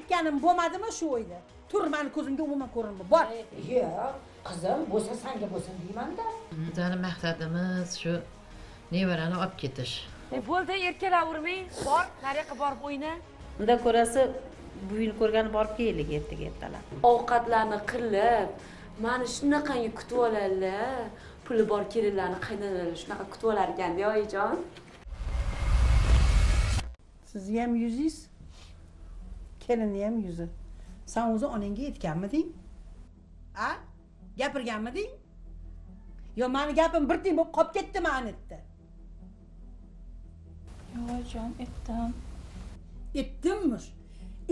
aytganim bo'lmadimi shu o'yda tur mani ko'zimga umuman ko'rinma bor. Yo'q qizim bo'lsa sanga bo'lsin deymanda. Bizani maqsadimiz shu nevarani olib ketish. E, bo'ldi erkalavermang bor nariyoqqa borib o'yna. Unda ko'rasi buvingni ko'rgani borib kelaylik ertaga ertalab ovqatlarni qilib mani shunaqangi kutib oladilar puli bor kelinlarni qaynonalari shunaqa kutib olar ekanda oyijon. Sizni ham yuzingiz kelinni ham yuzi. San o'zi onangga aytganmiding a? Gapirganmiding? Yo mani gapim bir tiyin bo'lib qolib ketdimi anitda yo'q jon aytdim aytdimmish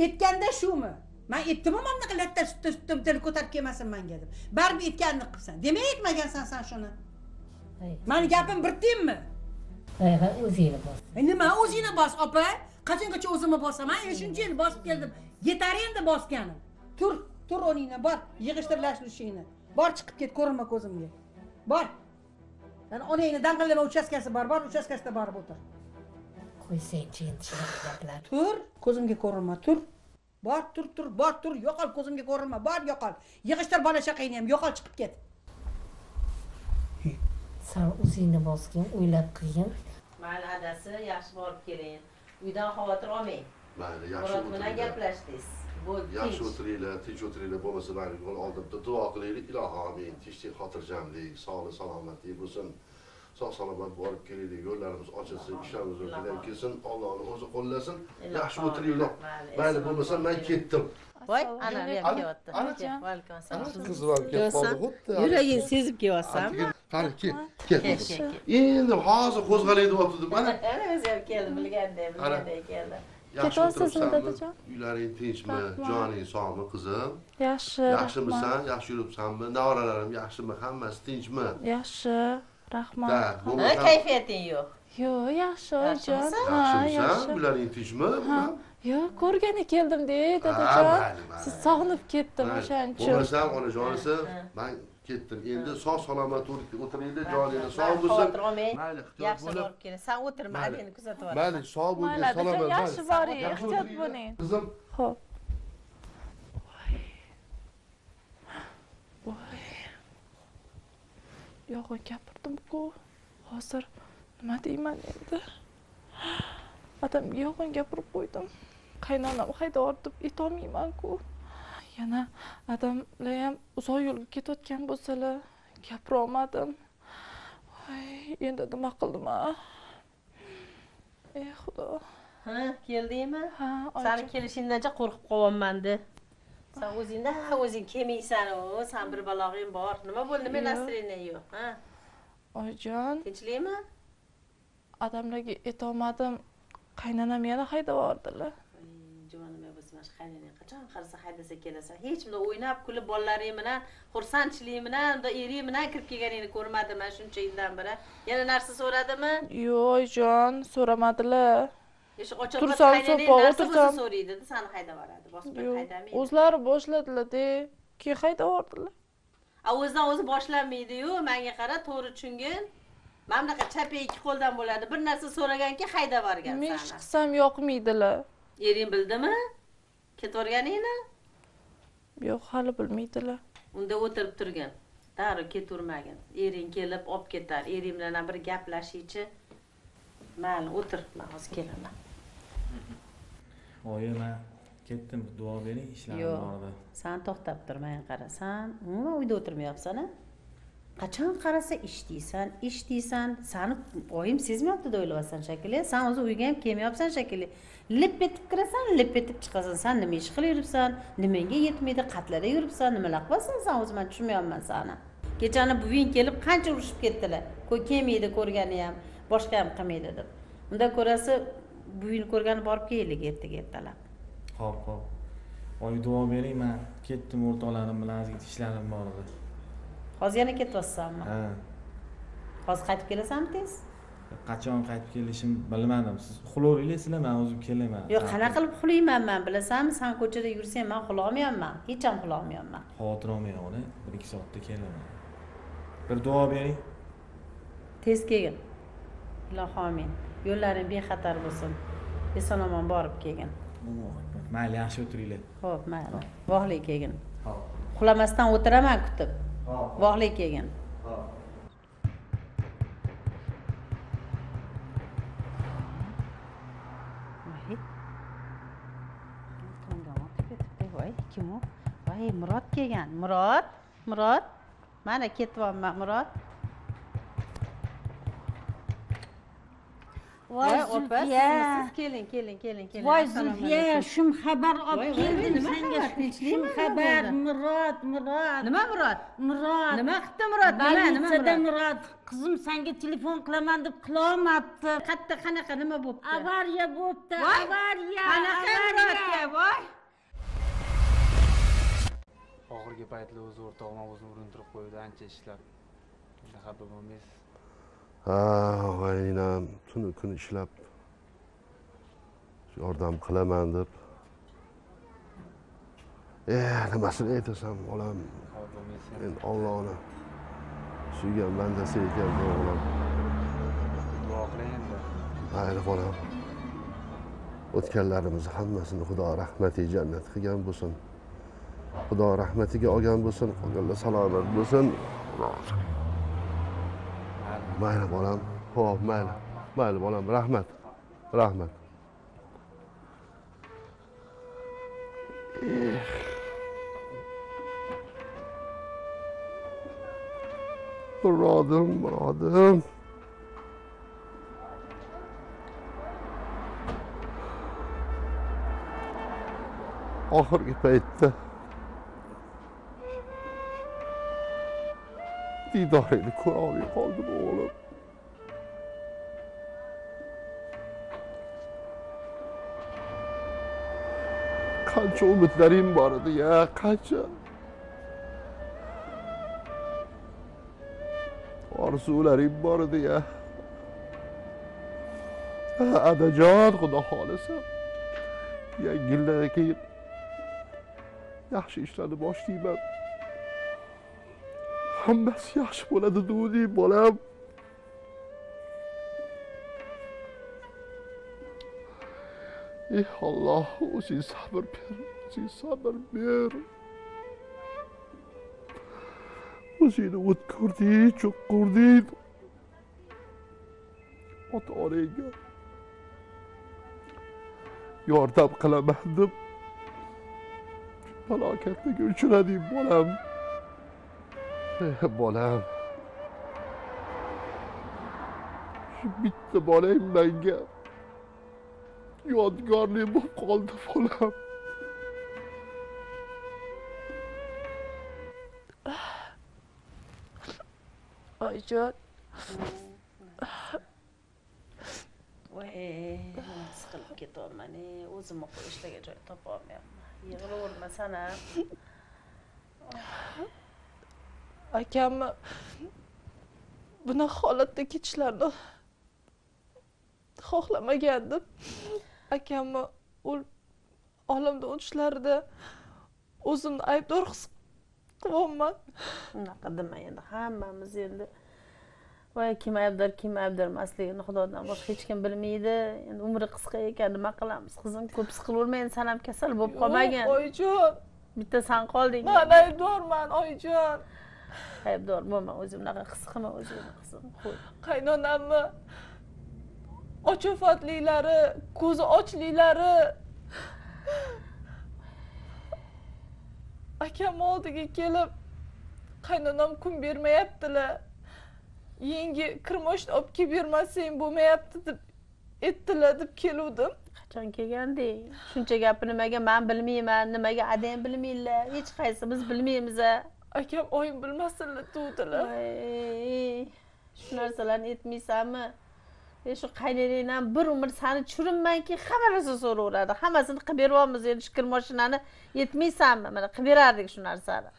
aytganda shumi. Man aytdimu mana bunaqa latta sutda sutdim tili ko'tarib kelmasin manga deb. Baribir aytganini qilibsan demak aytmagansan san shuni. Mani gapim bir tiyinmi o'zingni bos. Nima o'zingni bos opa qachongacha o'zimni bosaman e shuncha yil bosib keldim. Yetar endi bosganim. Tur tur o'rningdan bor yig'ishtirlash ishingni. Bor chiqib ket ko'rinma ko'zimga. Bor. Yani onangni dang'illama uchastkasi bor bor uchastkasida borib o'tir. Qo'ysangchi endi shunaqa gaplar. Tur ko'zimga ko'rinma tur. Bor tur tur bor tur yo'qol ko'zimga ko'rinma bor yo'qol. Yig'ishtir bola chaqangni ham yo'qol chiqib ket. San o'zingni bosgin o'ylab qilgin. Mayli adasi yaxshi borib keling uydan xavotir olmang. Mayli yaxshi murod bilan gaplashdingiz. Bo'ldi yaxshi o'tiringlar tinch o'tiringlar bo'lmasa mayli oldimda duo qilaylik. Iloho amin. Tinchlik xotirjamlik sog'lik salomatlik bo'lsin. Sog' salomat borib kelaylik yo'llarimiz ochilsin ishlarimiz o'rtadan kelsin. Ollohni o'zi qo'llasin. Yaxshi o'tiringlar. Mayli bo'lmasa man ketdim. Voy ana bu ham kelyapti qiz ham kelib qoldi xuddi yuraging sezib kelyapsanmi qani kel kel. Kel kel kel endi hozir qo'zg'alay deyapti mana ana. O'zi ham keldi bilganday bilganday keldi yaxshi o'tiribsanmi dadajon? uylaring tinchmi? Joning sog'mi qizim? Yaxshi yaxshimisan? yaxshi yuribsanmi? Nevaralarim yaxshimi? Hammasi tinchmi? Yaxshi rahmat. Kayfiyating yo'q. Yo'q yaxshi oyijon Yaxshimisan? ha yaxshimisan? yaxshi. Uylaring tinchmi? Yo'q ko'rgani keldimda dadajon. siz sog'inib ketdim o'shaning uchun. bo'lmasam onajonisi man ketdim. Endi sog' salomat o'tir- o'tiringlar joninglar sog' bo'lsin. Mayli ehtiyot yaxshi bo'lib. borib keling. San o'tirma Mayli. meni kuzatib mayli sog' dadajon salomat. yaxshi boring Yaxshi ehtiyot bo'ling. Qizim ho'p voy. Yolg'on gapirdim-ku hozir nima deyman endi? Adamga yolg'on gapirib qo'ydim. Qaynonam haydavor deb aytolmayman-ku yana adamlar ham uzoq yo'lga ketayotgan bo'lsalar gapirolmadim. Voy endi nima qildim a ey xudo. Ha keldingmi? Ha sani kelishingdancha qo'rqib qolyapmanda san o'zingda o'zing kelmaysanu san bir balog'ing bor. Nima bo'ldi nima настроение yo'q ha? Oyijon. Tinchlikmi? Odamlarga aytolmadim qaynonam yana haydab yubordilar mana shu qaynonang qachon qarasa haydasa kelasan. Hech bunday o'ynab kulib bolalaring bilan xursandchilik bilan unda ering bilan kirib kelganingni ko'rmadim man shuncha yildan beri? Yana narsa so'radimi? Yo'q oyijon so'ramadilar Tursam, so'pa, o'tirsam. so'raydida sani haydab yuboradi yo'q haydamaydi o'zlari boshladilarda keyin haydab yubordilar a o'zidan o'zi boshlanmaydiyu manga qara to'g'ri tushungin. Mana bunaqa chapga ikki qo'ldan bo'ladi. Bir narsa so'raganki haydab yuborgan men ish qilsam yoqmaydilar. Ering bildimi ketvorganingni yo'q hali bilmaydilar. Unda o'tirib turgin. Darrov ketavermagin ering kelib olib ketar. Ering bilan ham bir gaplashingchi mayli o'tir. Man hozir kelaman. Oyi man ketdim. Duo bering ishlarim Yo'q. san to'xtab tur manga qara. San umuman uyda o'tirmayapsan a qachon qarasa ish deysan ish deysan sani oyim sezmayapti deb o'ylayapsan shekilli san o'zi uyga ham kelmayapsan shekilli lip etib kirasan lip etib chiqasan san nima ish qilib yuribsan nimangga yetmaydi qatlarda yuribsan nimalar qilyapsan san o'zi man tushunmayapman sani. Kechani buving kelib qancha urushib ketdilar? Ko- kelmaydi ko'rgani ham boshqa ham qilmaydi deb. Unda ko'rasi buvingni ko'rgani borib kelaylik ertaga ertalab. Ho'p ho'p oyi duo bering man ketdim o'rtoqlarim bilan ozgina ishlarim bor edi. Hozir yana ketyapsanmi? Ha. Hozir qaytib kelasanmi tez? Qachon qaytib kelishim bilmadim. Siz uxlayveringlar sizlar man o'zim kelaman. Yo'q qanaqa qilib uxlayman man bilasanmi? San ko'chada yursang man uxlolmayapman hech ham uxlolmayapman xavotir olmang ona bir ikki soatda kelaman. Bir duo bering. Tez kelgin. Ilohi omin yo'llaring bexatar bo'lsin. Eson omon borib kelgin. Mayli yaxshi o'tiringlar. Ho'p mayli. Vohlik kelgin. Ho'p uxlamasdan o'tiraman kutib otib ketibdi voy. Kim u? Voy murod kelgan. Murod murod. Mana ketyapman murod voy opa zulfiya sizmisiz keling keling keling keling voy zulfiya shum xabar olib keldim senga? Tinchlikmi shum xabar murod murod nima murod murod nima qilibdi murod nima nima murod qizim senga telefon qilaman deb qilolmabdi qayerda qanaqa nima bo'libdi avariya bo'libdi avariya qanaqa murodga voy. Oxirgi paytlar o'zi o'rtog'im o'zini urintirib qo'ydi ancha ishlab. Xafa bo'lmaysiz ha voynam tunu kun ishlab yordam qilaman deb. Eh nimasini aytasan bolam? Endi ollohni suygan bandasi ekan bu o'g'lim duo qiling endi. Mayli bolam. O'tganlarimizni hammasini xudo rahmatiga jannat qilgan bo'lsin. Xudo rahmatiga olgan bo'lsin qolganlar salomat bo'lsin mayli bolam. Ho'p mayli. Mayli bolam. Rahmat. Rahmat. Eh. Murodim murodim. Oxirgi paytda diydoringni ko'rolmay qoldim o'g'lim qancha umidlaring bor edi ya qancha orzularing bor edi ya Ha, adajon xudo xohlasa yangi yildan keyin yaxshi ishlarni boshlayman hammasi yaxshi bo'ladi duvding bolam ey olloh o'zing sabr ber o'zing sabr ber o'zingni o't ko'rding cho'q ko'rding ota onangga yordam qilaman deb falokatga uchrading bolam Eh, bolam. Shu bitta bolang menga. Yodgorlik bo'lib qoldi bolam. Oyijon. Voy siqilib ketyapman o'zimni qo'yishlarga joy topolmayapman. Yig'lavermasan a akamni bunaqa holatda ketishlarini xohlamagandim. Akamni o'l olamdan o'tishlarida o'zimni aybdor his qilyapman. Unaqa dema endi hammamiz endi voy kim aybdor kim aybdor emasligini xudodan boshqa hech kim bilmaydi. Endi umri qisqa ekan nima qilamiz? Qizim ko'p siqilaverma endi san ham kasal bo'lib qolmagin oyijon bitta san qolding. Man aybdorman oyijon aybdor bo'lma o'zing unaqa his qilma qo'y qaynonamni ochofatliklari ko'zi ochliklari. Akam oldiga kelib qaynonam kun bermayaptilar. Yangi kirmoshni olib kelib bermasang bo'lmayapti deb aytdilar deb keluvdim. Qachon kelganding shuncha gapni nimaga man bilmayman nimaga adang bilmaydilar hech qaysimiz bilmaymiz a akam oyim bilmasinlar voy shu narsalarni aytmaysanmi e shu qaynonangdan bir umr sani tushirinmanki hamma narsa so'raveradi. Hammasini qilib beryapmiz endi shu kir moshinani yetmaysanmi mana qilib berardik shu narsani.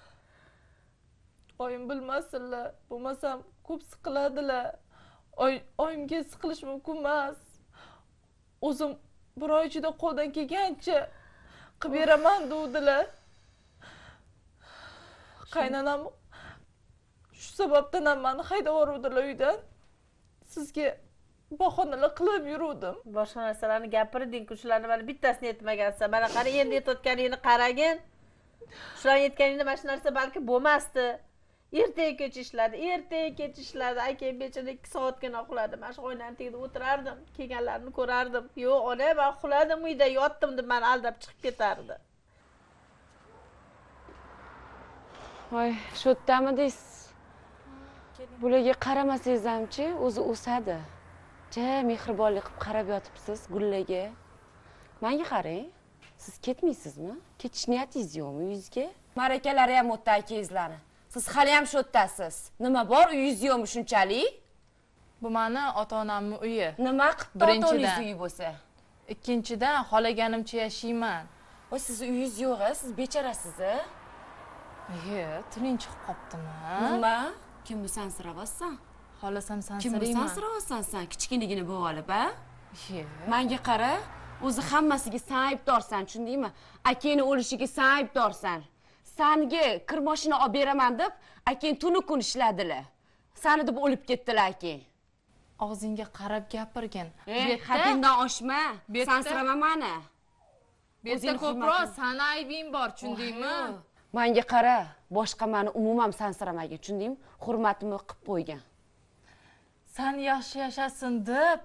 Oyim bilmasinlar bo'lmasam ko'p siqiladilar. Oy- oyimga siqilish mumkin emas. O'zim bir oy ichida qo'ldan kelgancha qilib beraman degdilar qaynonam shu sababdan ham mani haydab yuboruvdilar uydan. Sizga bahonalar qilib yuruvdim boshqa narsalarni gapirdingku shularni mana bittasini aytmagansan mana qara endi aytayotganingni qaragin shularni aytganingda mana shu narsa balki bo'lmasdi ertaga kech ishladi ertaga kech ishladi akam bechora ikki soatgina uxladi mana shu oynani tagida o'tirardim kelganlarni ko'rardim yo'q ona man uxladim uyda yotdim deb mani aldab chiqib ketardi voy shu yerdami deysiz? Bularga qaramasangiz hamchi o'zi o'sadi. Ja mehribonlik qilib qarab yotibsiz gullarga manga qarang siz ketmaysizmi? Ketish niyatingiz yo'qmi uyingizga? Marakalari ham o'tdi akangizlarni siz haliyam shu yerdasiz nima bor uyingiz yo'qmi shunchalik? Bu mani ota onamni uyi. Nima qilibdi ota onangiz uyi bo'lsa? Ikkinchidan xohlaganimcha yashayman. Voy sizni uyingiz yo'q a siz bechorasiz a yo'q tiling chiqib qolibdimi nima? Kimni sansiravotsan xohlasam kimni sansirayman sansiravotsan san kichkinagina bo'lib olib a yo'q manga qara o'zi hammasiga san aybdorsan tushundingmi? Akangni o'lishiga san aybdorsan sanga kir moshina olib beraman deb akang tunu kun ishladilar sani deb o'lib ketdilar akang. Og'zingga qarab gapirgin. E yerda- haddingdan oshma. sansirama mani bu yerda ko'proq sani aybing bor tushundingmi manga qara boshqa mani umuman sansiramagan tushundingmi? Hurmatimni qilib qo'ygan. San yaxshi yashasin deb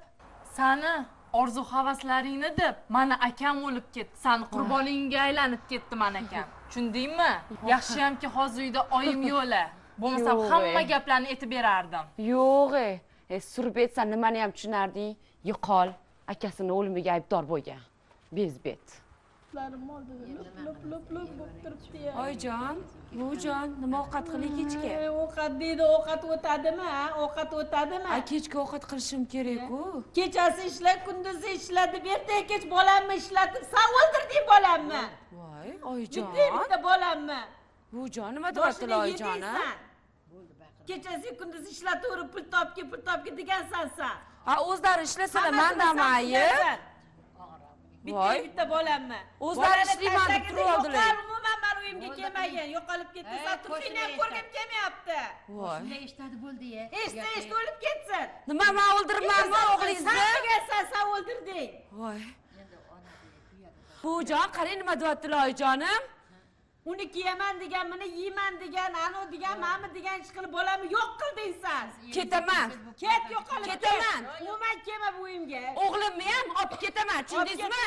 sani orzu havaslaringni deb mani akam o'lib ketdi. Sani qurboningga aylanib ketdi mani akam. Tushundingmi? Yaxshiyamki hozir uyda oyim yo'qla bo'lmasam Yo'q, hamma gaplarni aytib berardim. Yo'q e. E surib nimani ham tushunarding yo'qol akasini o'limiga aybdor bo'lgan. Bezbet oyijon buvijon nima ovqat qiling kechga ovqat deydi ovqat o'tadimi ha? Ovqat o'tadimi? A kechki ovqat qilishim kerakku. Kechasi ishla kunduzi ishla deb ertaga kech bolamni ishlatib san o'ldirding bolamni. Voy oyijon. Bitta bitta bolamni. Buvijon nima deyaptilar oyijon a kechasi kunduzi ishlataverib pul topgin pul topgin degansan san ha o'zlari ishlasalar manda san mayi qilasan. Bitta Voy. bitta bolamni O'zlari ishlayman deb turib oldilar. umuman mani uyimga kelmagan yo'qolib ketdi. San turkingni ham ko'rgim kelmayapti. Voy. Eshitadi bo'ldi ya eshitsa eshitib o'lib ketsin. Nima man o'ldiribmanmi o'g'lingizni? san san o'ldirding. Voy. Buvijon qarang nima deyaptilar oyijonim uni kiyaman degan buni yeyman degan anavi degan mana bu degan ish qilib bolamni yo'q qilding san ketaman. ket yo'qolib ket. Ketaman. umuman kelma bu uyimga o'g'limni ham olib ketaman tushundingizmi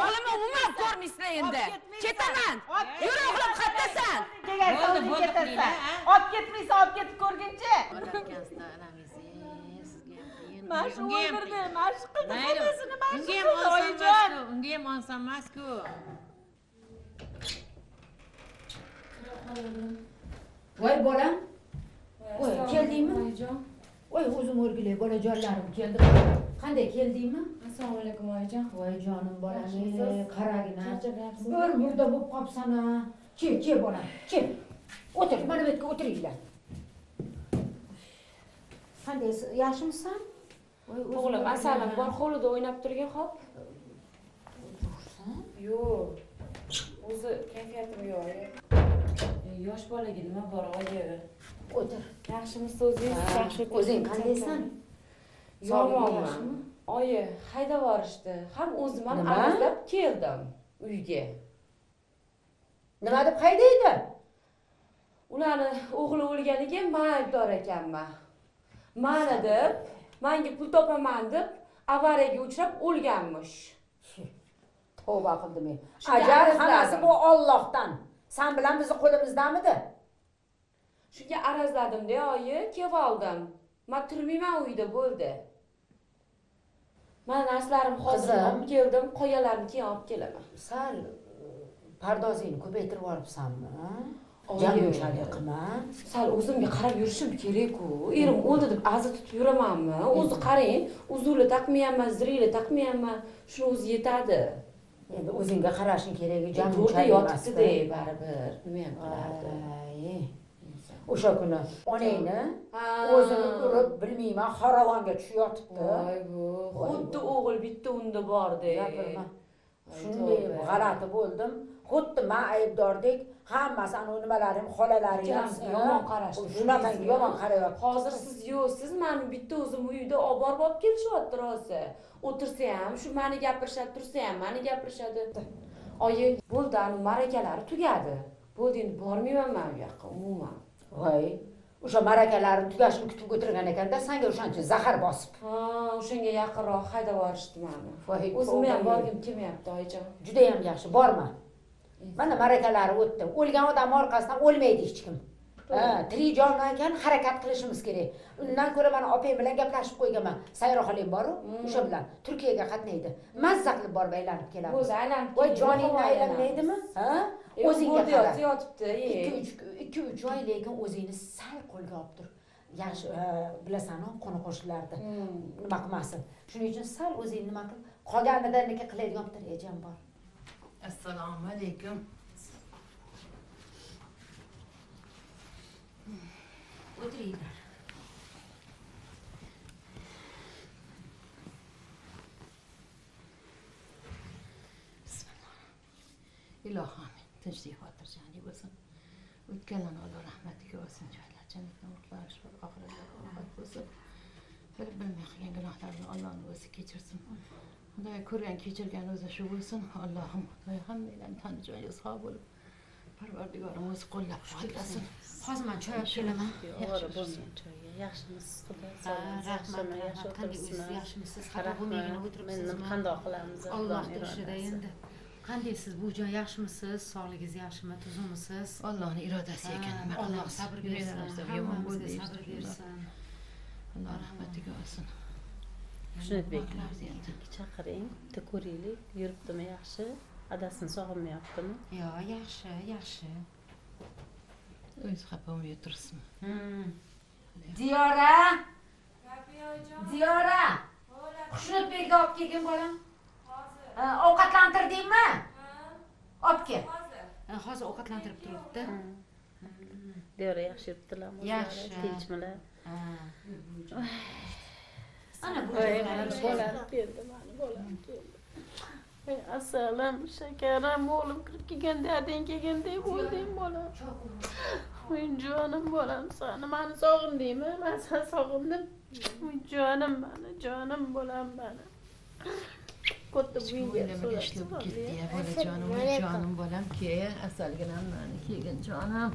o'g'limni umuman ko'rmaysizlar endi. ketaman. Olib yur o'g'lim qayerdasan ketasan. olib ketmaysan olib ketib ko'rgunchi mana shu o'ldirdi mana shu qildi xudosini mana shu unga ham qildi oyijon. unga ham oson voy bolam. Voy keldingmi? voy o'zim o'rgilay bolajonlarim keldi qanday keldingmi? Assalomu alaykum oyijon. Voy jonim bolam qaragin bir murda bo'lib qolibsan a kel kel bolam kel o'tir mana bu yerga o'tiringlar. Qandaysiz yaxshimisan o'g'lim asalim bor hovlida o'ynab turgin hop yo'q. O'zi kayfiyatim yo'q yosh bolaga nima bor oyi? O'tir. Yaxshimisiz o'zingiz yaxshi o'zing qandaysan yomonman oyi haydab yuborishdi ham o'zim ham Nima? arozlab keldim uyga. Nima deb haydaydi? Ularni o'g'li o'lganiga man aybdor ekanman mani deb manga pul topaman deb avariyaga uchrab o'lganmish. Tavba qildim men. Ajal hammasi bu ollohdan san bilan bizni qo'limizdamidi shunga arazladimda oyi kelib oldim. Man turmayman uyda bo'ldi. Man narsalarimni hozir olib keldim qolganlarini keyin olib kelaman. Sal pardozingni ko'paytirib Oyi. jam yo'shalik qilma sal o'zimga qarab yurishim kerakku. Erim o'ldi deb aza tutib yuramanmi? O'zi qarang uzukli taqmayapman zirili taqmayapman. Shuni o'zi yetadi endi o'zingga qarashing kerak jam to'rda yotibdida baribir. Nima ham qilardi o'sha kuni onangni o'zini urib bilmayman xoravonga tushib yotibdi. Xuddi o'g'il bitta unda borda gapirma. Shunday g'alati bo'ldim xuddi man aybdordek hammasi anavi nimalarim xolalarim yomon qarashdi. shunaqangi yomon qarayapti. Hozir siz yo'qsiz mani bitta o'zim uyda olib borib olib kelishyapti rosa. O'tirsa ham shu mani gapirishadi tursa ham mani gapirishadi. Oyi bo'ldi ani ma'rakalari tugadi. Bo'ldi endi bormayman man u yoqqa umuman. Voy o'sha ma'rakalarni tugashini kutib o'tirgan ekanda sanga o'shancha zahar bosib. Ha o'shanga yaqinroq haydab yuborishdi mani. Voy o'zimni ham borgim kelmayapti oyijon. Judayam yaxshi borma mana ma'rakalari o'tdi. O'lgan odam orqasidan o'lmaydi hech kim. Tirik jondan keyin harakat qilishimiz kerak. Undan ko'ra mana opang bilan gaplashib qo'yganman. Sayro xolang boru. O'sha bilan. Turkiyaga qatnaydi. Mazza qilib borib aylanib kelamiz. Bo'ldi aylanib voy joningni aylanmaydimi ha? O'zingga qara. yotib- yotibdi ikki uch ikki uch oy lekin o'zingni sal qo'lga olib tur. Yaxshi e, bilasanu qo'ni qo'shnilarni nima qilmasin. Shuning uchun sal o'zing nima qil? Qolganida nima qiladigan bitta rejam bor assalomu alaykum o'tiringlar ilohim tinchlik xotirjamlik bo'lsin o'tganlarni alloh rahmatiga olsin joylar jannatdan o'tlash oxiratlar rohat bo'lsin bilib bilmay qilgan gunohlarni allohni o'zi kechirsin xudoy ko'rgan kechirgan o'zi shu bo'lsin allohim xudoy hammanglarni tani joyiga sog' bo'lib parvardigorim o'zi qo'llab quvvatlasin hozir man choy olib kelaman Ovora bo'lsin choyga. Yaxshimisiz xudo rahmat? Yaxshi o'tiribsizmi? yaxshimisiz? Xafa Endi o'tiribsizmi? qandoq qilamiz? Xudoning turishida endi qandaysiz buvijon yaxshimisiz sog'ligingiz yaxshimi tuzukmisiz allohni irodasi ekan nima alloh qilamiz? sabr bersin Yuragimizda yomon hammamizga bo'ldi sabr eshitib, bersin alloh rahmatiga olsin Xushnudbek chaqiring, bitta ko'raylik. Yuribdimi yaxshi? Adasini sog'inmayaptimi? yo yaxshi yaxshi. O'zi xafa bo'lmay o'tiribsizmi diyora diyora xushnudbekni olib kelgin bolam. Ha, ovqatlantirdingmi? Olib kel. Ha, hozir ovqatlantirib turibdi. Diyora yaxshi yuribdilarmi? Yaxshi. Tinchmilar? Ana bolam keldi, mani bolam keldi. Voy, Assalam, shakarim, o'g'lim kirib kelgan, dadang kelganday bo'lding bolam. Voy, jonim bolam, sani mani sog'indingmi? Men seni sog'indim. Voy, jonim mani, jonim bolam mani. Buyga o'ylamay ishlab ketdi ya bolajonim voy jonim bolam ke asalginam mani kelgin jonim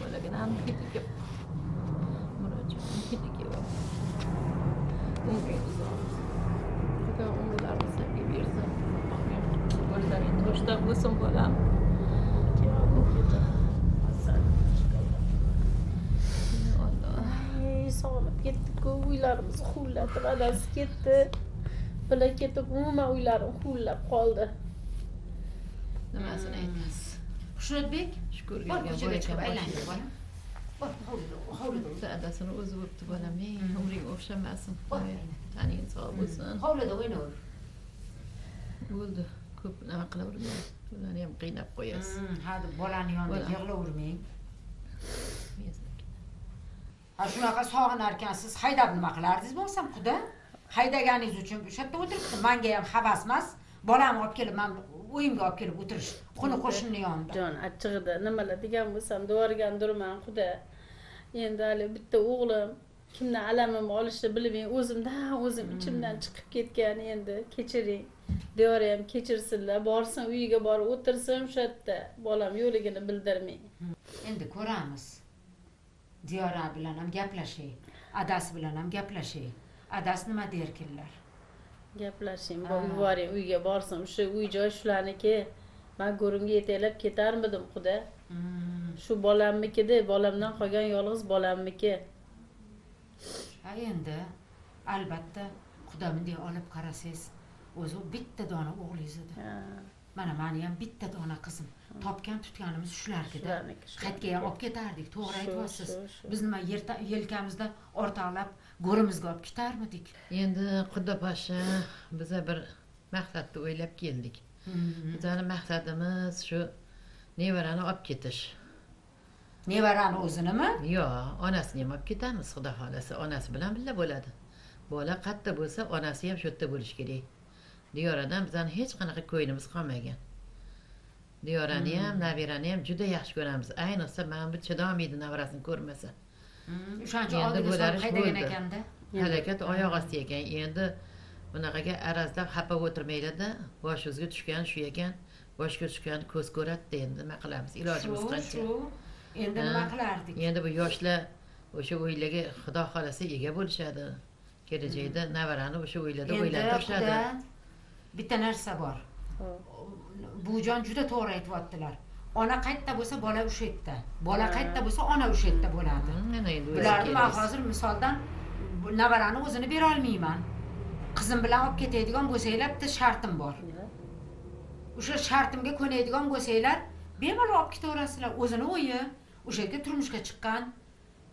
bolaginam bolam Ay, sog'inib ketdik-ku, uylarimiz huvlatib, adasi ketdi. Bila ketib, umuman uylarim huvlab qoldi. nimasini aytasiz xushnudbek shukur bor ko'chaga chiqib aylantir bolam bor hovlida hovlida o'zi adasini o'zi bo'pti bolam ey umring o'xshamasin taning sog' bo'lsin hovlida o'ynaver bo'ldi ko'p nima qilavermang ularni ham qiynab qo'yasiz ha deb bolani yonida Bola. yig'lavermang ha shunaqa sog'inarkansiz haydab nima qilardingiz bo'lsam quda haydaganingiz uchun o'sha yerda o'tiribdi manga ham havas emas bolamni olib kelib man uyimga olib kelib o'tirish qo'ni qo'shnini yonida jon achchig'ida nimalar degan bo'lsam devorgan durman xudo endi hali bitta o'g'lim kimdan alamimni olishni bilmay o'zimdan o'zim ichimdan chiqib ketgan endi kechiring. Devora ham kechirsinlar borsin uyiga borib o'tirsin o'sha yerda. Bolam yo'qligini bildirmay endi ko'ramiz. Diyora bilan ham gaplashay adasi bilan ham gaplashay adasi nima derkinlar gaplashing yuboring uyga borsin o'sha uy joy shularniki. Man go'rimga yetaklab ketarmidim quda. Shu bolamnikida bolamdan qolgan yolg'iz bolamniki. Ha endi albatta xudo bunday olib qarasangiz o'zi bitta dona o'g'lingiz edi mana mani ham bitta dona qizim. Topgan tutganimiz shularkida. Shularniki, shularniki. qayerga ham olib ketardik to'g'ri aytyapsiz biz nima yelkamizda o'rtoqlab go'rimizga olib ketarmidik. Endi xudo poshsha biza bir maqsadni o'ylab keldik. Bizani maqsadimiz shu nevarani olib ketish. Nevarani o'zinimi? Yo'q onasini ham olib ketamiz xudo xohlasa onasi bilan birga bo'ladi. Bola qayerda bo'lsa onasi ham shu yerda bo'lishi kerak. Diyoradan bizani hech qanaqa ko'nglimiz qolmagan. Diyorani ham nabirani ham juda yaxshi ko'ramiz. Ayniqsa mana bu chidolmaydi nevarasini ko'rmasa o'shancha endi oldiga bo'lari solib haydagan ekanda harakat oyoq osti ekan. Endi bunaqaga arazlab xafa o'tirmaylikda boshimizga tushgan shu ekan. Boshga tushgan ko'z ko'radida endi nima qilamiz? Ilojimiz qancha. endi nima qilardik? Endi bu yoshlar o'sha o'ylarga xudo xohlasa ega bo'lishadi. Kelajakda nevarani o'sha endi o'ylantirishadi bitta narsa bor. Buvijon juda to'g'ri aytyaptilar ona qayerda bo'lsa bola o'sha yerda. Bola qayerda bo'lsa ona o'sha yerda bo'ladi. O'zi bularni man hozir misoldan bu navarani o'zini berolmayman qizim bilan olib ketadigan bo'lsanglar bitta shartim bor. O'sha shartimga ko'nadigan bo'lsanglar bemalol olib ketaverasizlar. O'zini o'yi o'sha yerga turmushga chiqqan.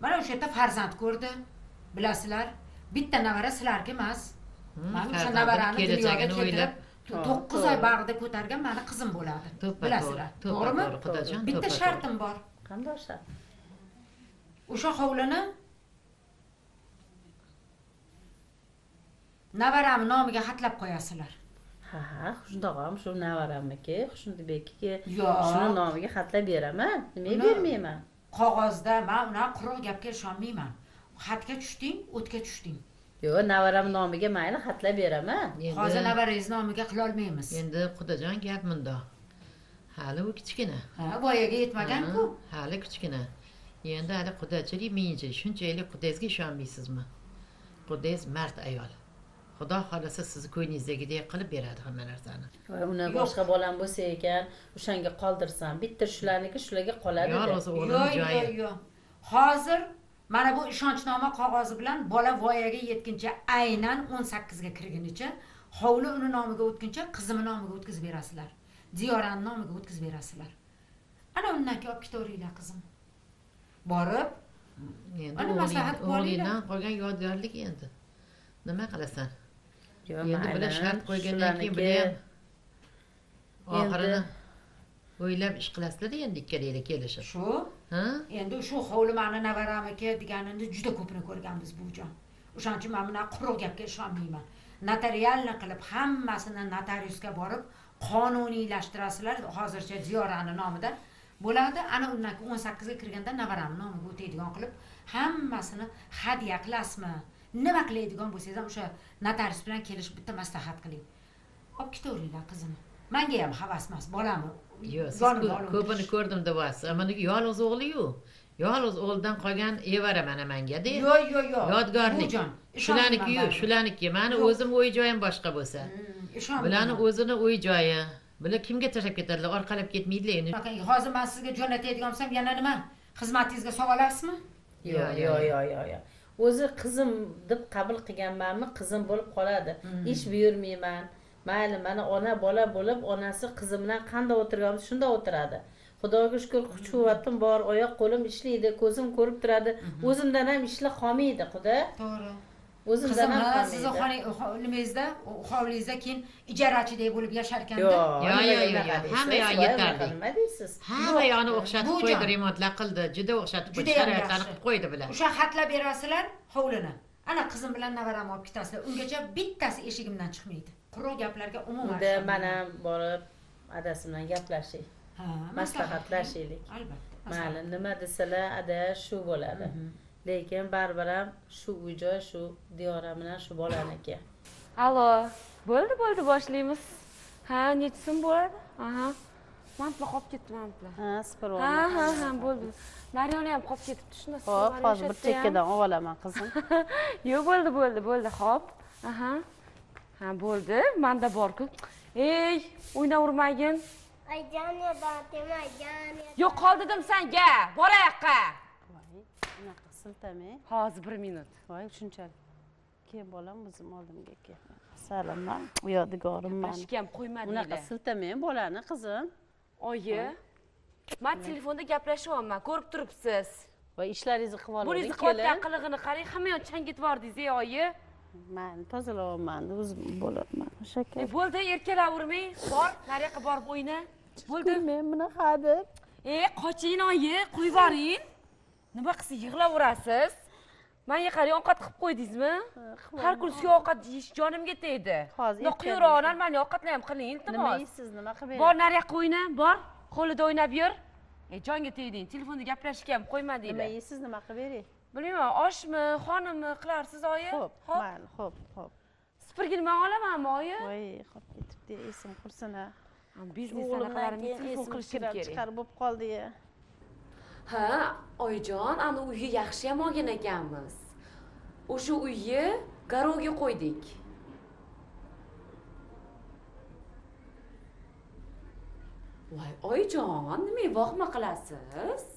Mana o'sha yerda farzand ko'rdi. Bilasizlar bitta navara sizlarga emas. Mana o'sha navarani dunyoga keltirib to'qqiz oy bag'rida ko'targan mani qizim bo'ladi. Bilasizlar. To'g'rimi? to'g'ri, Xudojon, bitta shartim bor. Qanday shart o'sha hovlini navaramni nomiga xatlab qo'yasizlar. Ha ha xushundog'am shu navaramniki xushnudbekniki Yo'q. shuni nomiga xatlab beraman. Nimaga bermayman? qog'ozda man unaqa quruq gapga ishonmayman. Xatga tushding o'tga tushding yo'q navaram nomiga mayli xatlab beraman. Hozir navarangiz nomiga qilolmaymiz endi xudojon gap mundoq hali u kichkina. Ha voyaga yetmagan-ku. Ha, hali kichkina. Endi hali qudachilik minchi shunchalik qudangizga ishonmaysizmi? Qudangiz mard ayol. Xudo xohlasa sizni ko'nglingizdagidek qilib beradi hamma narsani. Uni Yo'q. boshqa bolam bo'lsa ekan o'shanga qoldirsam bitta shularniki shularga qoladi Yolg'iz o'g'lim yo'q joyi. yo'q yo'q. Hozir mana bu ishonchnoma qog'ozi bilan bola voyaga yetguncha aynan o'n sakkizga kirgunicha hovli uni nomiga o'tguncha qizimni nomiga o'tkazib berasizlar. Diyorani nomiga o'tkazib berasizlar. Ana undan keyin olib ketaveringlar qizim. Borib. Endi Mana maslahat o'g'lingdan qolgan yodgorlik endi. Nima qilasan? Yo'q, endi bular shart qo'ygandan keyin bular ham endi- oxirini o'ylab ish qilasizlarda endi ikkalanglar kelishib. Shu? Ha? Endi shu hovli mani navaramniki deganini juda ko'pini ko'rganmiz buvijon o'shaning uchun man bunaqa quruq gapga ishonmayman. Notarialni qilib hammasini notariusga borib qonuniylashtirasizlar. Hozircha ziyorani nomidan bo'ladi. Ana undan keyin o'n sakkizga kirganda navaramni nomiga o'taydigan qilib hammasini hadya qilasizmi? Nima qiladigan bo'lsangiz ham o'sha notarius bilan kelishib bitta maslahat qiling. Olib ketaveringlar qizimni manga ham havas emas bolamni yo'q siz ko'pini ko'rdim deyapsiz mana yolg'iz o'g'liyu? Yolg'iz o'g'lidan qolgan evara mana mangada yo'q yo'q yo'q yodgorlik. Shularnikiyu shularniki. Mani o'zim uy joyim boshqa bo'lsa. Ishonmayman. bularni o'zini uy joyi. Bular kimga tashlab ketadilar? Orqalab ketmaydilar endi. Hozir man sizga jo'natadigan bo'lsam yana nima? Xizmatingizga sog' olasizmi? Yo'q yo'q yo'q yo'q yo'q o'zi qizim deb qabul qilganmanmi? Qizim bo'lib qoladi. Ish buyurmayman mayli mana ona bola bo'lib onasi qizi bilan qanday o'tirganmiz? Shunday o'tiradi. Xudoga shukur kuch quvvatim bor oyoq qo'lim ishlaydi ko'zim ko'rib turadi. O'zimdan ham ishlar qolmaydi xudo. To'g'ri. O'zimdan ham sizni nimangizda hovlingizda keyin ijarachidek bo'lib yashar ekanda yo'q Yo'q, yo'q? Hamma Voy, yetarli. nima deysiz? Hamma yoqni o'xshatib qo'ydi remontlar qildi juda o'xshatib qo'ydi sharoitlarni qilib qo'ydi bular. O'sha xatlab berasizlar hovlini. Ana qizim bilan navaramni olib ketasizlar ungacha bittasi eshigimdan chiqmaydi quruq gaplarga umuman unda man ham borib adasi bilan gaplashing. Ha, maslahatlashaylik albatta mayli nima desalar ada shu bo'ladi. Lekin baribir ham shu uy joy shu diyora bilan shu bolaniki. Allo bo'ldi bo'ldi boshlaymiz. Ha nechi so'm bo'ladi? Aha. Mantlar qolib ketdi mantlar ha super ha ha ha bo'ldi. Naryoni ham qolib ketibdi shunda hop hozir bir chekkadan olib olaman qizim. Yo'q bo'ldi bo'ldi bo'ldi hop aha ha bo'ldi. Manda borku ey o'ynavermagin. Yo'q qol dedim senga. Bola yoqqa unaqa siltamang hozir bir minut. Voy shunchalik. Keyin bolam o'zim oldimga kel salomman u yodigorimman Gapirishga ham qo'ymadinglar. unaqa siltamang bolani qizim? Oyi man telefonda gaplashyapman ko'rib turibsiz. Voy ishlaringizni qilib buningizni olavering qilayotgan qilig'ini qarang hamma yoq chang ketib yubordingiz ey oyi mayli tozalayapman o'zim bo'laman shakar E, bo'ldi erkalavermang bor nariyoqqa borib o'yna bo'ldi. Men bunaqa deb e qoching oyi qo'yib yuboring nima qilsa yig'laverasiz. Manga qarang ovqat qilib qo'ydingizmi? Har kuni suyak ovqat yeyish jonimga tegdi. Hozir yeysan. normalniy ovqatlar ham qiling nima iltimos yeysiz nima qilib bor nariyoqqa o'yna bor qo'lida o'ynab yur. E jonga tegding telefonda gaplashishga ham nima qo'ymadinglar yeysiz nima qilib beray bilmayman oshmi xonimmi qilarsiz oyi? Ho'p mayli ho'p ho'p supurgini man olamanmi oyi? Voy qolib ketibdi esim qursin a biznes keyin telefon qilishim kerak chiqarib bo'lib qoldi ha oyijon ani uyga yaxshiyam olgan ekanmiz. O'sha uyni garovga qo'ydik. Voy oyijon nimaga vohma qilasiz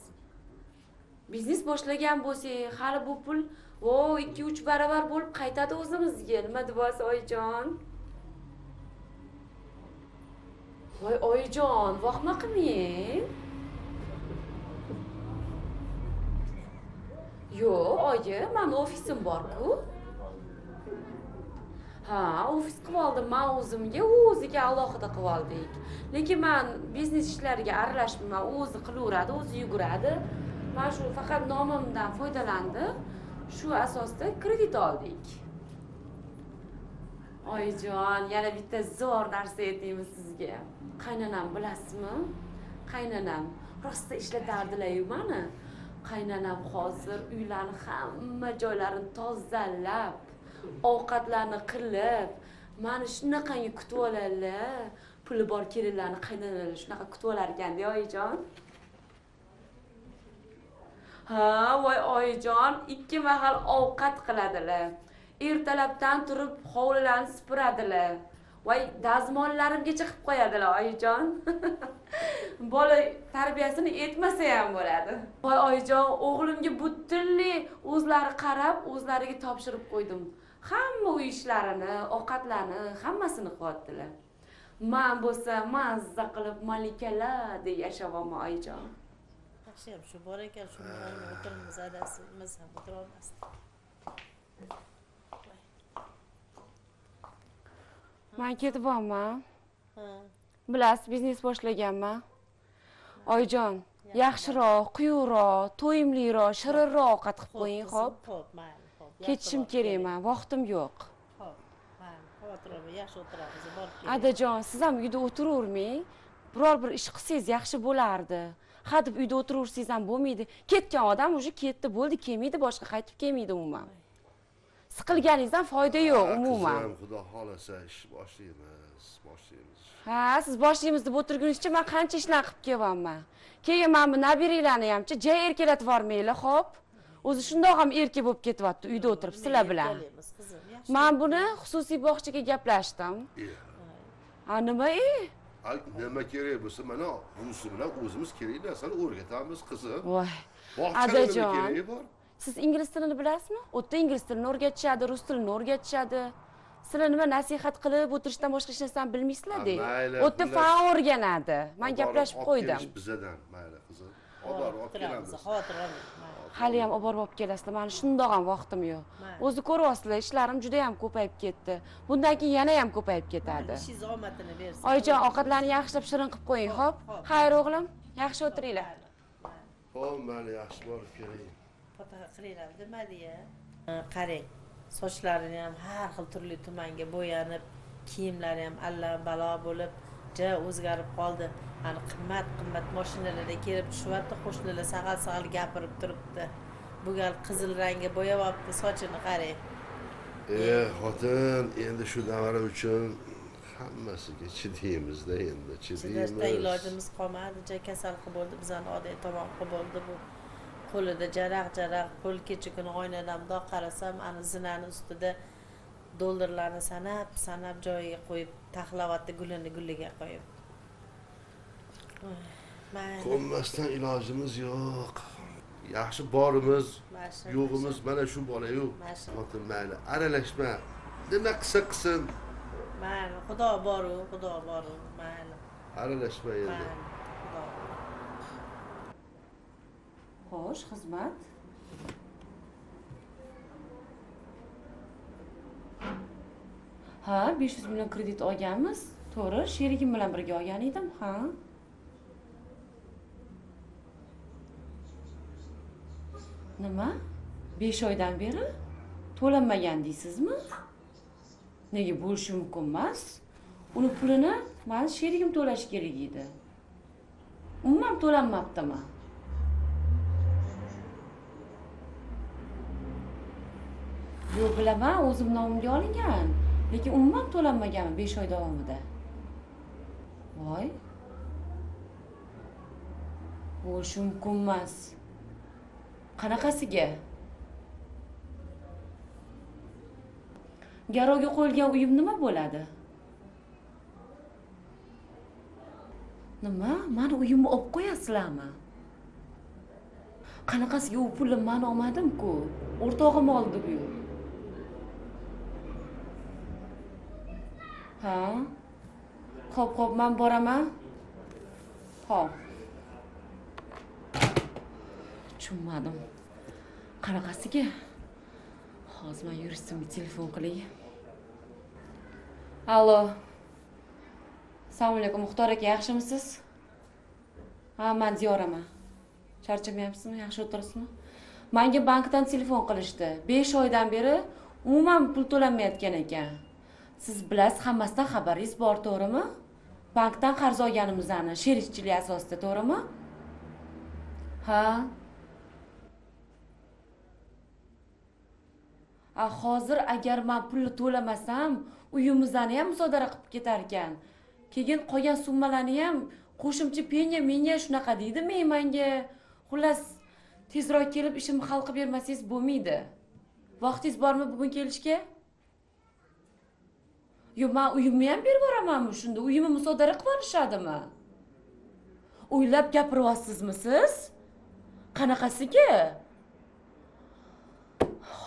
biznes boshlagan bo'lsak hali bu pul o ikki uch baravar bo'lib qaytadi o'zimizga. Nima deb deyapsiz oyijon? Voy oyijon vohma qilmang. Yo'q oyi mani ofisim borku. Ha ofis qilib oldim man o'zimga u o'ziga alohida qilib oldik. Lekin man biznes ishlariga aralashmayman u o'zi qilaveradi o'zi yuguradi. Mana shu faqat nomimdan foydalandim shu asosda kredit oldik. Oyijon yana bitta zo'r narsa aytaymi sizga. Qaynanam bilasizmi? Qaynanam rosta ishlatardilar-yu mani qaynanam hozir uylarni hamma joylarini tozalab ovqatlarni qilib mani shunaqangi kutib oladilar puli bor kelinlarni qaynonalari shunaqa kutib olar ekanda oyijon. Ha voy oyijon ikki mahal ovqat qiladilar. Ertalabdan turib hovlilarni supuradilar. Voy dazmollarimgacha qilib qo'yadilar oyijon. Bola tarbiyasini etmasa ham bo'ladi. Voy oyijon o'g'limga butunlay o'zlari qarab o'zlariga topshirib qo'ydim. Hamma uy ishlarini ovqatlarni hammasini qilyaptilar man bo'lsa mazza qilib malikalardek yashayapman oyijon. Yaxshiyam shu bor ekan shu bilan o'tiribmiz adasi biz ham o'tirolmasdik man ketyapman bilasiz biznes boshlaganman. Oyijon yaxshiroq quyuqroq to'yimliroq shirinroq ovqat qilib qo'ying xo'p? ho'p mayli ho'p ketishim kerak man vaqtim yo'q. Ho'p yaxshi o'tiramiz borib adajon siz ham uyda o'tiravermang biror bir ish qilsangiz yaxshi bo'lardi hadeb uyda o'tiraversangiz ham bo'lmaydi. Ketgan odam уже ketdi bo'ldi kelmaydi boshqa qaytib kelmaydi umuman. Siqilganingizdan foyda yo'q umuman. qizim xudo xohlasa ish boshlaymiz boshlaymiz. Ha siz boshlaymiz deb o'tirgunizcha man qancha ishlarni qilib kelyapman. Keyin mana bu nabiranglarni hamchi jay erkalatib yubormanglar xo'p. O'zi shundoq ham erka bo'lib ketyapti uyda o'tirib sizlar bilan. man buni xususiy bog'chaga gaplashdim. Ha nima e nima kerak bo'lsa mana bunisi bilan o'zimiz kerak narsani o'rgatamiz qizim voy adajon keragi bor siz ingliz tilini bilasizmi u yerda ingliz tilini o'rgatishadi rus tilini o'rgatishadi sizlar nima nasihat qilib o'tirishdan boshqa hech narsani bilmaysizlarda u yerda fan o'rganadi man gaplashib qo'ydim bizadan mayli qizim olib borib olib o'tiramiz kelamiz. xavotir olmang mayli hali ham olib borib olib kelasizlar. Mani shundoq ham vaqtim yo'q. O'zi ko'ryapsizlar ishlarim juda ham ko'payib ketdi. Bundan keyin yana ham ko'payib ketadi. Ishingiz omadini bersin. Oyijon ovqatlarni yaxshilab shirin qilib qo'ying. Ho'p xayr o'g'lim. Yaxshi o'tiringlar. Ho'p mayli yaxshi borib keling. Fotoga qilinglar demadi-ya qarang. Sochlarini ham har xil turli tumanga bo'yanib kiyimlari ham alla balo bo'lib ja o'zgarib qoldi. Ani qimmat qimmat mashinalarda kelib tushyapti qo'shnilar sag'al sag'al gapirib turibdi. Bu gal qizil rangga bo'yayapti sochini qarang. E xotin endi shu davra uchun hammasiga chidaymizda endi chidashdan chidaymiz ilojimiz qolmadi ja kasalxi bo'ldi bizani oddiy tomoqqa bo'ldi bu. Qo'lida jaraq jaraq qo'l kecha kuni oynadan mundoq qarasam ani zinani ustida dollarlarni sanab sanab joyiga qo'yib taxlayapti gulini guliga qo'yib. Ko'nmasdan ilojimiz yo'q. Yaxshi borimiz yo'g'imiz mana shu bolayu. Xotin mayli aralashma. Nima qilsa qilsin. Mayli xudo boru xudo boru mayli. Aralashma endi. Mayli xudo bor. xo'sh xizmat ha besh yuz million kredit olganmiz. To'g'ri sherigim bilan birga olgan edim. Ha. Nima? Besh oydan beri to'lanmagan deysizmi? Nega bo'lishi mumkin emas? Uni pulini mani sherigim to'lashi kerak edi. Umuman to'lanmabdimi? Yo'q bilaman o'zim nomimga olingan. Lekin umuman to'lanmaganmi besh oy davomida. Voy. Bo'lishi mumkin emas. Qanaqasiga? Garovga qo'yilgan uyim nima bo'ladi? Nima? Mani uyimni olib qo'yasizlarmi? Qanaqasiga u pulni man olmadim-ku? O'rtog'im oldi bu ha? Ho'p ho'p man boraman. Ho'p tushunmadim. Qanaqasiga hozir man yuristimga telefon qilay. Allo assalomu alaykum muxtor aka yaxshimisiz? Ha man diyoraman charchamayapsizmi? Yaxshi o'tiribsizmi manga bankdan telefon qilishdi. Besh oydan beri umuman pul to'lanmayotgan ekan. Siz bilasiz hammasidan xabaringiz bor to'g'rimi? Bankdan qarz olganimizni sherikchilik asosida to'g'rimi? Ha? A hozir agar man pulni to'lamasam uyimizni ham musodara qilib ketar ekan keyin qolgan summalarni ham qo'shimcha penya menga shunaqa deydi men manga? Xullas tezroq kelib ishimni hal qilib bermasangiz bo'lmaydi. Vaqtingiz bormi bugun kelishga? Yo'q man uyimni ham berib yuboramanmi shunda uyimni musodara qilib olishadimi o'ylab gapiryapsizmi siz qanaqasiga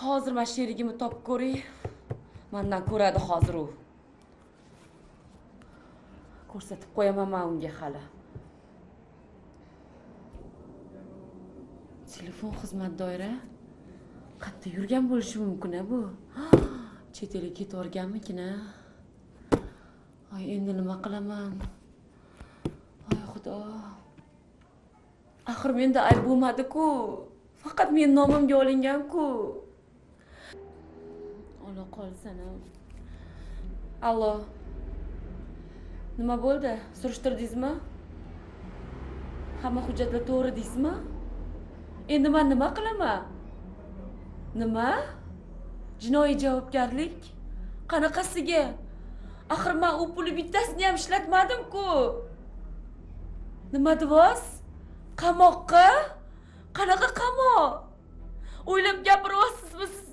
hozir man sherigimni topib ko'ray. Mandan ko'radi hozir u. Ko'rsatib qo'yaman man unga hali. Telefon xizmatdori qayerda yurgan bo'lishi mumkin a bu. Chet elga ketib yuborganmikin a voy endi nima qilaman? Voy xudo. Axir menda ayb bo'lmadi-ku. Faqat meni nomimga olingan-ku. Ola qolsin allo. Nima bo'ldi? Surishtirdingizmi? Hamma hujjatlar to'g'ri deysizmi? Endi man nima qilaman? Nima? Jinoiy javobgarlik? Qanaqasiga? Axir man u pulni bittasini ham ishlatmadim-ku. Nima deyapsiz qamoqqa? Qanaqa qamoq? O'ylab gapiryapsizmi siz?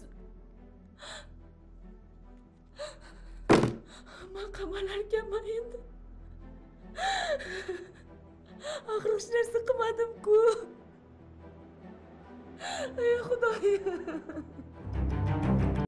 Man qamalarkanman endi. Axir hech narsa qilmadim-ku. Ey xudoyim